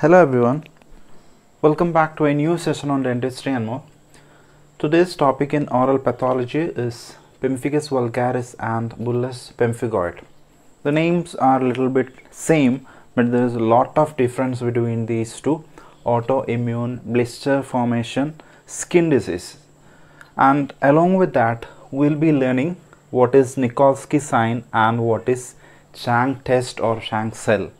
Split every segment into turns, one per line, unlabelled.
Hello everyone, welcome back to a new session on dentistry and more. Today's topic in oral pathology is pemphigus vulgaris and bullous pemphigoid. The names are a little bit same but there is a lot of difference between these two autoimmune blister formation skin disease and along with that we'll be learning what is Nikolsky sign and what is Tzanck test or Tzanck cell.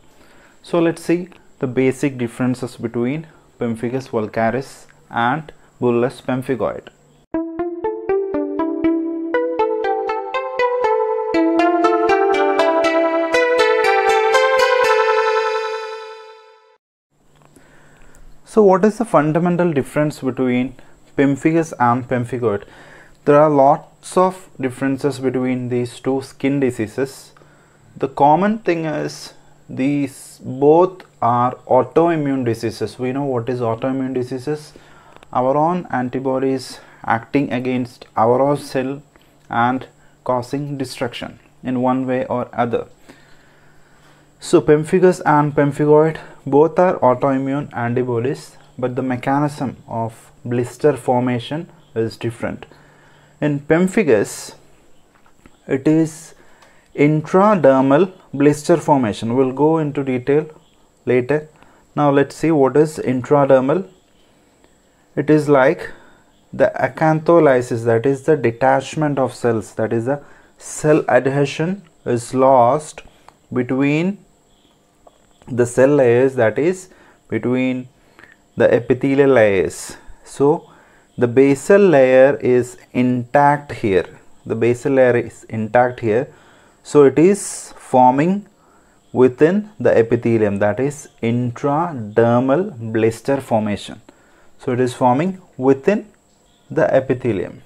So let's see the basic differences between pemphigus vulgaris and bullous pemphigoid. So what is the fundamental difference between pemphigus and pemphigoid? There are lots of differences between these two skin diseases. The common thing is these both are autoimmune diseases. We know what is autoimmune diseases. Our own antibodies acting against our own cell and causing destruction in one way or other. So pemphigus and pemphigoid both are autoimmune antibodies but the mechanism of blister formation is different. In pemphigus it is intradermal blister formation. We'll go into detail later. Now let's see what is intradermal. It is like the acantholysis that is the detachment of cells that is the cell adhesion is lost between the cell layers that is between the epithelial layers. So the basal layer is intact here. The basal layer is intact here. So it is forming within the epithelium that is intradermal blister formation. So it is forming within the epithelium.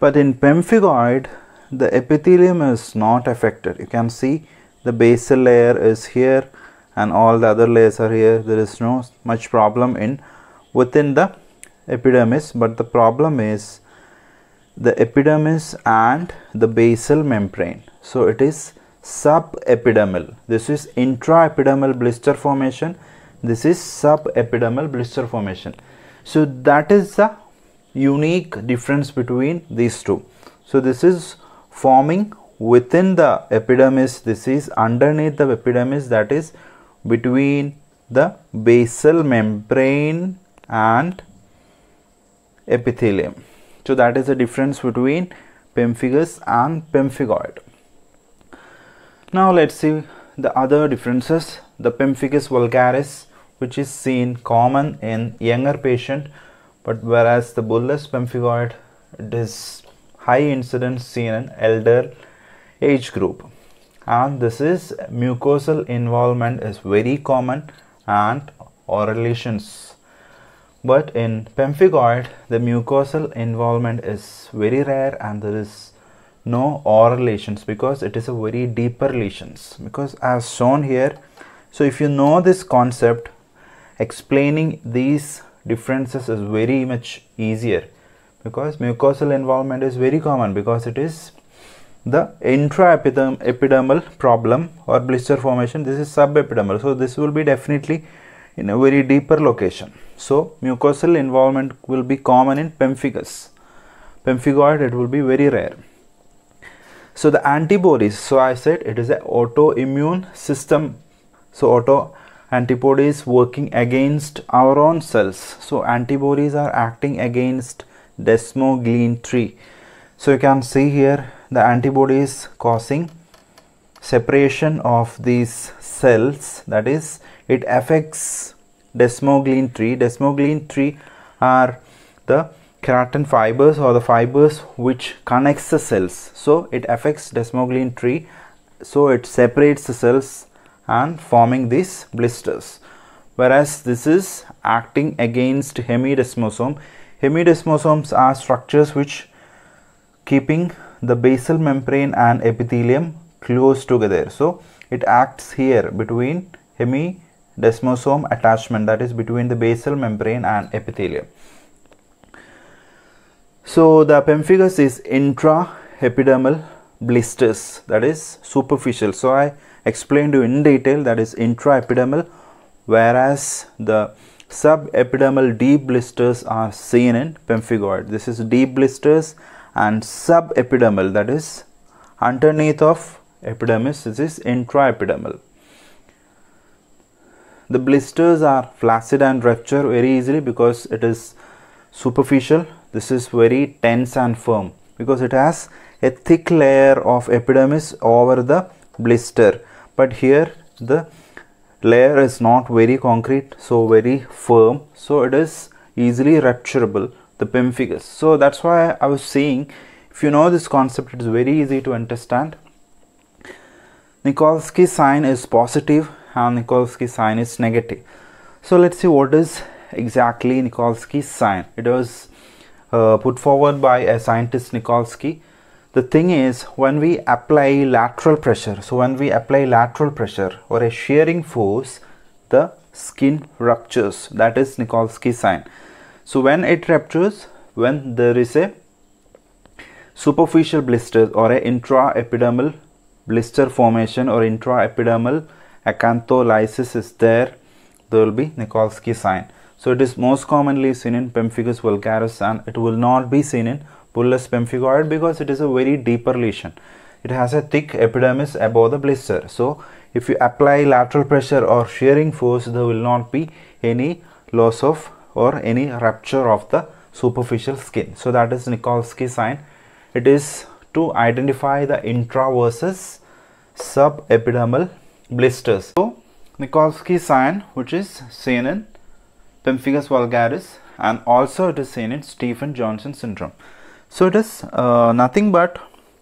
But in pemphigoid the epithelium is not affected. You can see the basal layer is here and all the other layers are here. There is no much problem in within the epidermis but the problem is the epidermis and the basal membrane. So it is subepidermal. This is intraepidermal blister formation. This is subepidermal blister formation. So that is the unique difference between these two. So this is forming within the epidermis. This is underneath the epidermis that is between the basal membrane and epithelium. So that is the difference between pemphigus and pemphigoid. Now let's see the other differences. The pemphigus vulgaris which is seen common in younger patient but whereas the bullous pemphigoid it is high incidence seen in elder age group and this is mucosal involvement is very common and oral lesions but in pemphigoid the mucosal involvement is very rare and there is no oral relations because it is a very deeper relations. Because as shown here so if you know this concept explaining these differences is very much easier. Because mucosal involvement is very common because it is the intraepidermal problem or blister formation. This is subepidermal. So this will be definitely in a very deeper location. So mucosal involvement will be common in pemphigus. Pemphigoid it will be very rare so the antibodies so i said it is an autoimmune system. So auto antibodies working against our own cells. So antibodies are acting against desmoglein 3 so you can see here the antibodies causing separation of these cells. That is it affects desmoglein 3 desmoglein 3 are the keratin fibers or the fibers which connects the cells. So it affects desmoglein tree. So it separates the cells and forming these blisters. Whereas this is acting against hemidesmosome. Hemidesmosomes are structures which keeping the basal membrane and epithelium close together. So it acts here between hemidesmosome attachment that is between the basal membrane and epithelium so the pemphigus is intraepidermal blisters that is superficial. So I explained to you in detail that is intraepidermal whereas the subepidermal deep blisters are seen in pemphigoid. This is deep blisters and subepidermal that is underneath of epidermis this is intraepidermal. The blisters are flaccid and rupture very easily because it is superficial. This is very tense and firm because it has a thick layer of epidermis over the blister. But here the layer is not very concrete so very firm. So it is easily rupturable the pemphigus so that's why i was saying if you know this concept it is very easy to understand. Nikolsky sign is positive and Nikolsky sign is negative. So let's see what is exactly Nikolsky sign. It was uh, put forward by a scientist Nikolsky the thing is when we apply lateral pressure so when we apply lateral pressure or a shearing force the skin ruptures. That is Nikolsky sign. So when it ruptures when there is a superficial blister or a intraepidermal blister formation or intraepidermal acantholysis is there there will be Nikolsky sign so it is most commonly seen in pemphigus vulgaris and it will not be seen in bullous pemphigoid because it is a very deeper lesion. It has a thick epidermis above the blister. So if you apply lateral pressure or shearing force there will not be any loss of or any rupture of the superficial skin. So that is Nikolsky sign. It is to identify the intra versus subepidermal blisters. So Nikolsky sign which is seen in pemphigus vulgaris and also it is seen in Stevens-Johnson syndrome. So it is uh, nothing but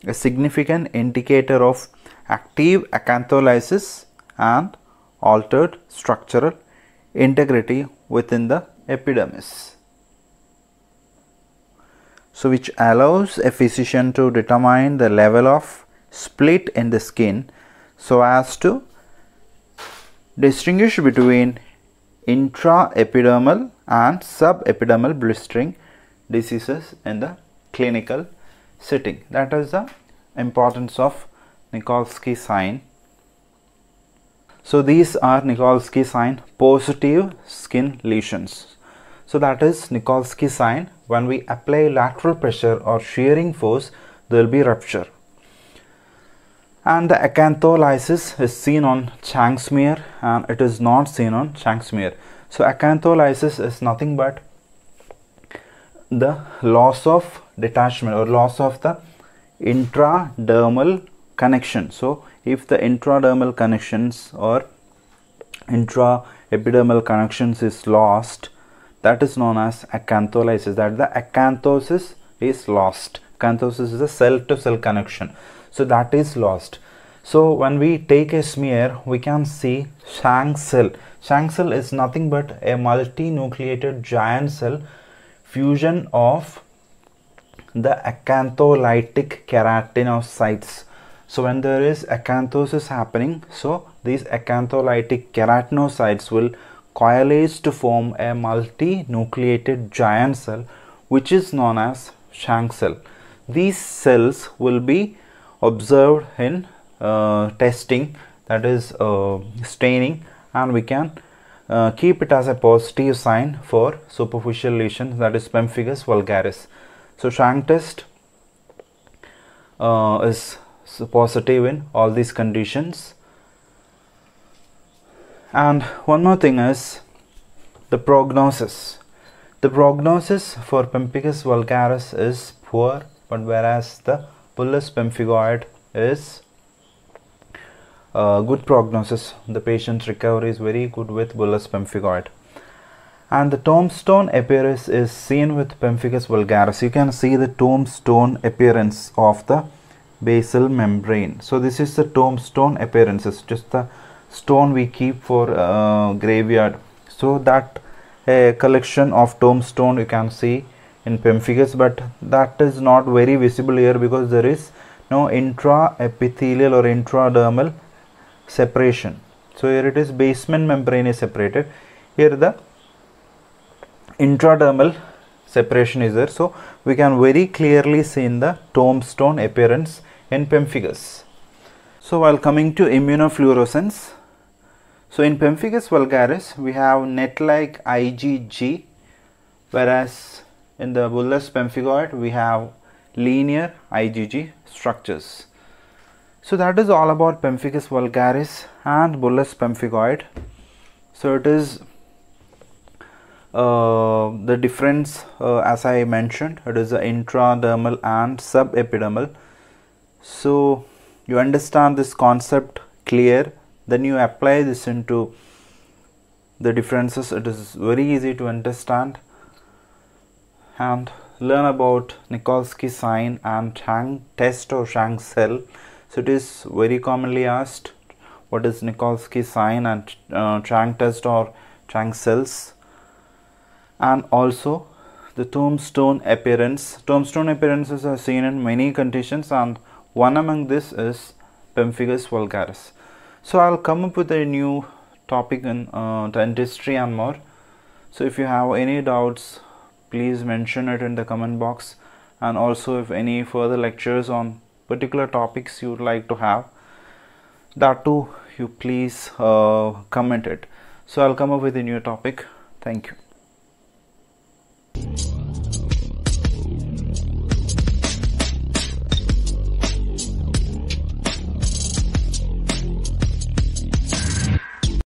a significant indicator of active acantholysis and altered structural integrity within the epidermis. So which allows a physician to determine the level of split in the skin so as to distinguish between intraepidermal and subepidermal blistering diseases in the clinical setting. That is the importance of Nikolsky sign. So these are Nikolsky sign positive skin lesions. So that is Nikolsky sign when we apply lateral pressure or shearing force there will be rupture. And the acantholysis is seen on Tzanck smear and it is not seen on Tzanck smear. So acantholysis is nothing but the loss of detachment or loss of the intradermal connection. So, if the intradermal connections or intraepidermal connections is lost, that is known as acantholysis. That the acanthosis is lost. Acanthosis is a cell-to-cell connection. So that is lost. So when we take a smear, we can see Tzanck cell. Tzanck cell is nothing but a multinucleated giant cell fusion of the acantholytic keratinocytes so when there is acanthosis happening so these acantholytic keratinocytes will coalesce to form a multinucleated giant cell which is known as Tzanck cell these cells will be observed in uh, testing that is uh, staining and we can uh, keep it as a positive sign for superficial lesions that is pemphigus vulgaris. So Tzanck test uh, is positive in all these conditions. And one more thing is the prognosis. The prognosis for pemphigus vulgaris is poor, but whereas the bullous pemphigoid is uh, good prognosis. The patient's recovery is very good with bullous pemphigoid. And the tombstone appearance is seen with pemphigus vulgaris. You can see the tombstone appearance of the basal membrane. So this is the tombstone appearance. It's just the stone we keep for uh, graveyard. So that a collection of tombstone you can see in pemphigus but that is not very visible here because there is no intraepithelial or intradermal separation. So here it is basement membrane is separated. Here the intradermal separation is there. So we can very clearly see in the tombstone appearance in pemphigus so while coming to immunofluorescence So in pemphigus vulgaris we have net-like IgG whereas in the bullous pemphigoid we have linear IgG structures. So that is all about pemphigus vulgaris and bullous pemphigoid. So it is uh, the difference uh, as I mentioned it is intradermal and subepidermal. So you understand this concept clear then you apply this into the differences it is very easy to understand and learn about Nikolsky sign and Tzanck test or Tzanck cell. So it is very commonly asked what is Nikolsky sign and uh, Tzanck test or Tzanck cells and also the tombstone appearance. Tombstone appearances are seen in many conditions and one among this is pemphigus vulgaris. So I'll come up with a new topic in uh, dentistry and more. So if you have any doubts please mention it in the comment box. And also if any further lectures on particular topics you would like to have that too you please uh, comment it. So i'll come up with a new topic. Thank you